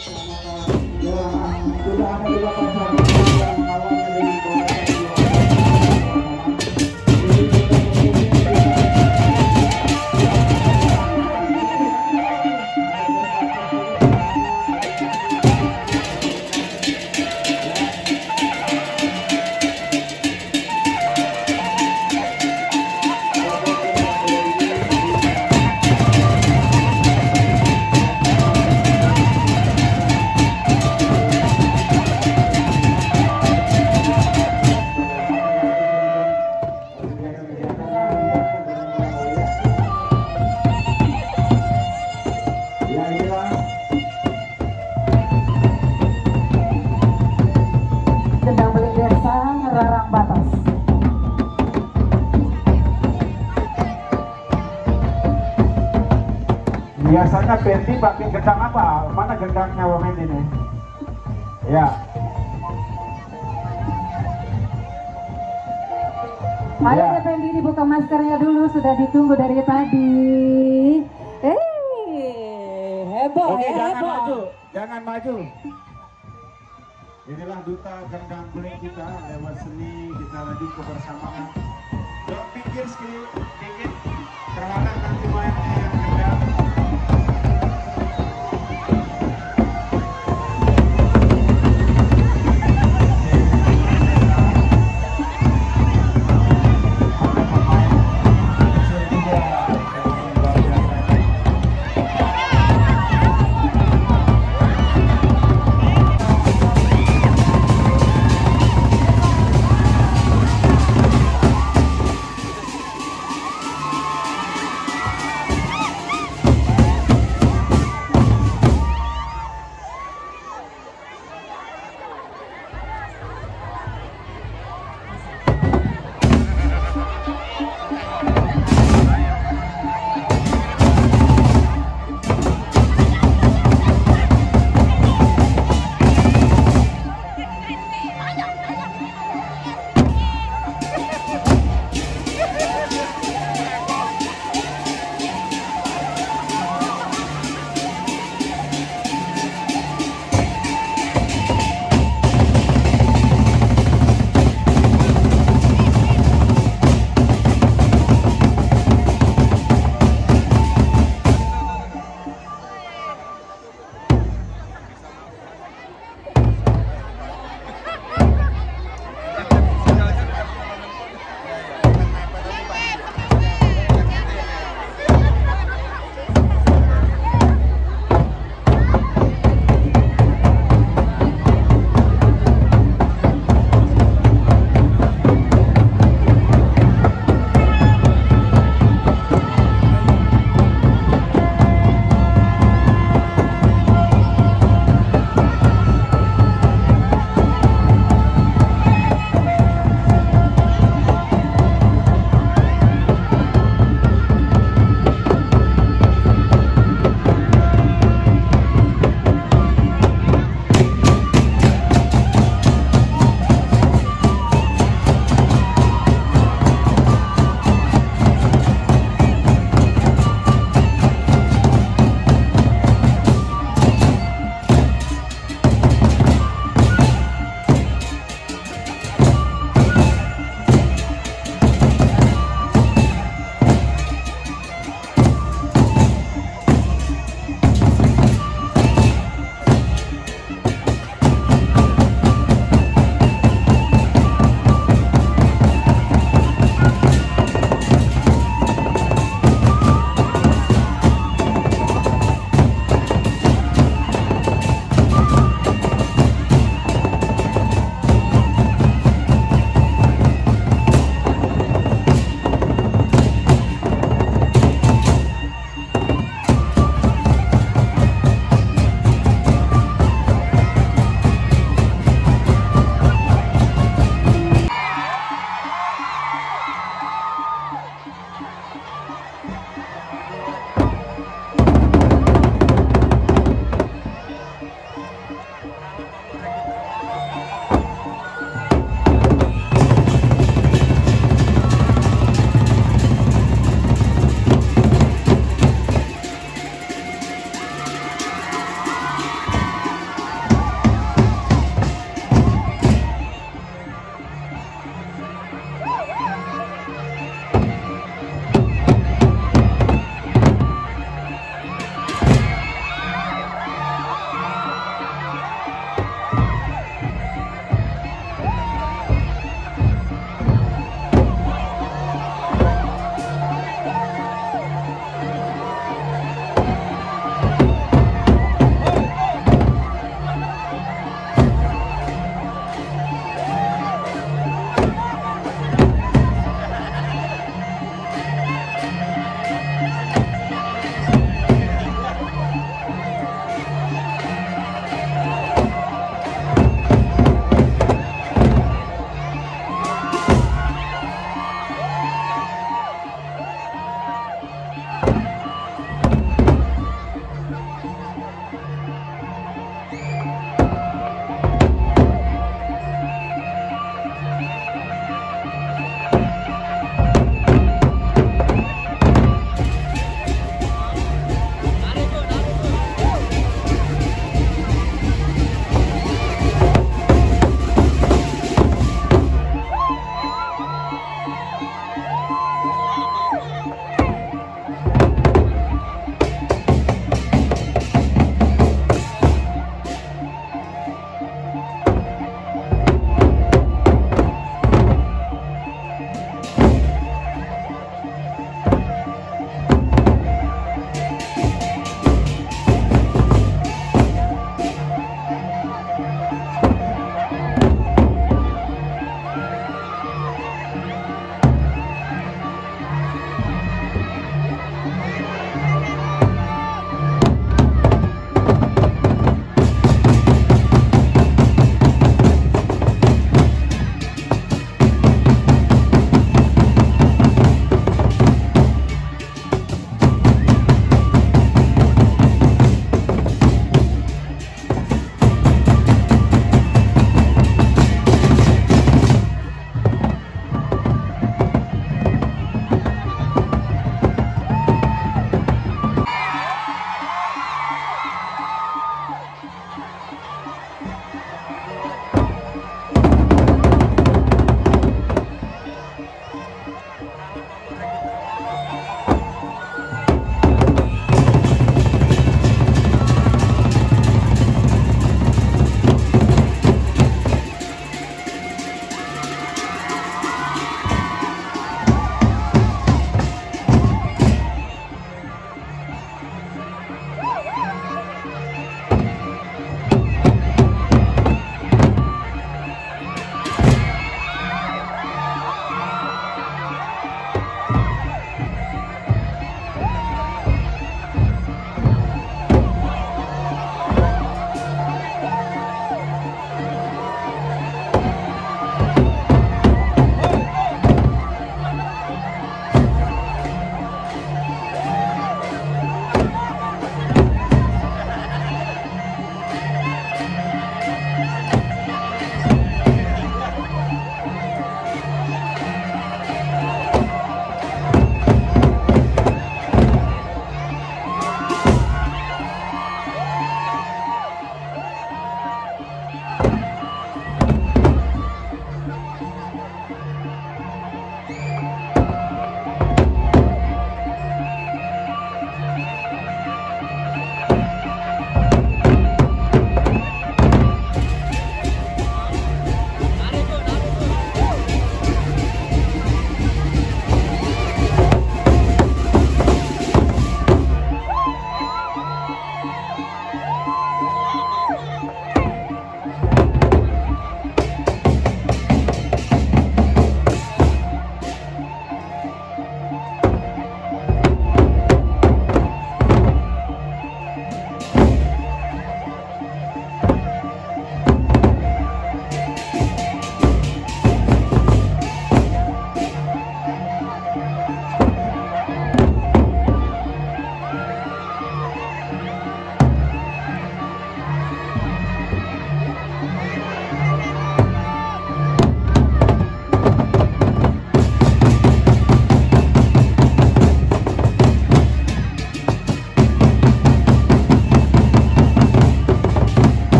实呢 gendang apa? Mana gendangnya Wamen ini? Ya, Ayo Ya. Effendi dibuka maskernya dulu sudah ditunggu dari tadi. Eh, heboh Oke, ya, jangan heboh. maju, jangan maju. Inilah duta gendang beling kita lewat seni kita lagi kebersamaan. Yuk pikir sekali, dikit terhadap nanti mainnya